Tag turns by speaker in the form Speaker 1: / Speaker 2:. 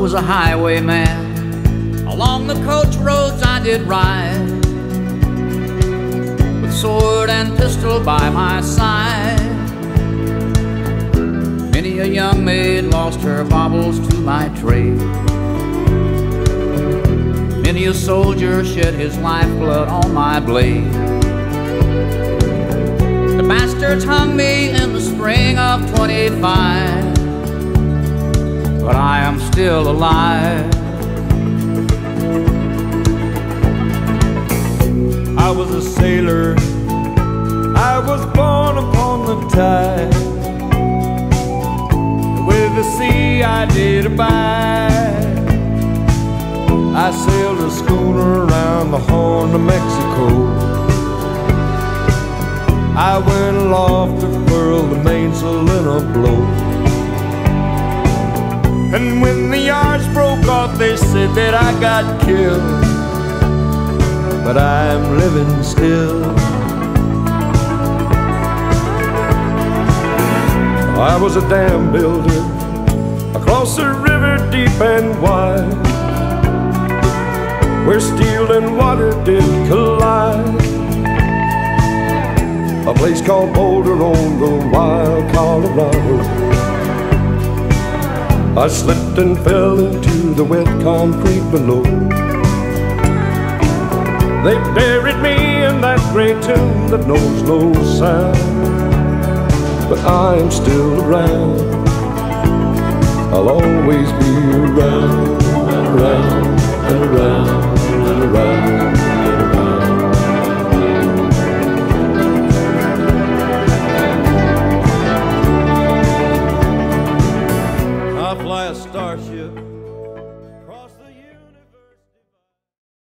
Speaker 1: was a highwayman. Along the coach roads I did ride, with sword and pistol by my side. Many a young maid lost her baubles to my trade. Many a soldier shed his lifeblood on my blade. The bastards hung me in the spring of 25, but I am still alive.
Speaker 2: I was a sailor, I was born upon the tide. With the sea I did abide. I sailed a schooner around the Horn of Mexico. I went aloft to furl the mainsail in a blow. And when the yards broke off, they said that I got killed. But I'm living still. I was a dam builder across a river deep and wide where steel and water did collide. A place called Boulder on the wild Colorado. I slipped and fell into the wet concrete below. They buried me in that great tomb that knows no sound. But I'm still around. I'll always be around around around starship